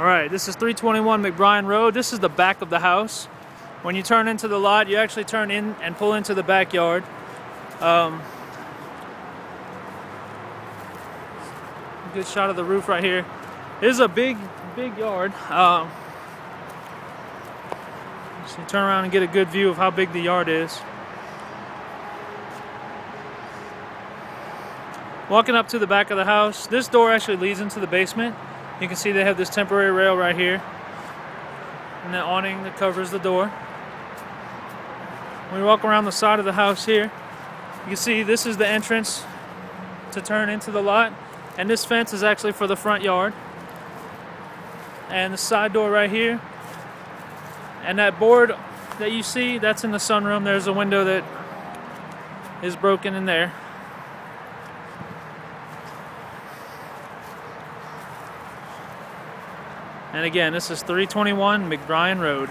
All right, this is 321 McBrien Road. This is the back of the house. When you turn into the lot, you actually turn in and pull into the backyard. Um, good shot of the roof right here. This is a big, big yard. Um, so turn around and get a good view of how big the yard is. Walking up to the back of the house, this door actually leads into the basement. You can see they have this temporary rail right here. And the awning that covers the door. When we walk around the side of the house here, you can see this is the entrance to turn into the lot. And this fence is actually for the front yard. And the side door right here. And that board that you see, that's in the sunroom. There's a window that is broken in there. And again, this is 321 McBrien Road.